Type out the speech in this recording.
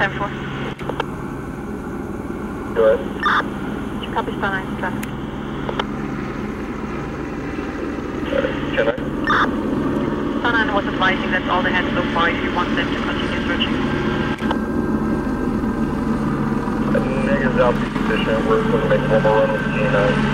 Time 4. Good. ahead. Copy Star 9 traffic. Can I? Star 9 was advising that all they had so far if you want them to continue searching. Negative out position. We're going to make one more run with G9.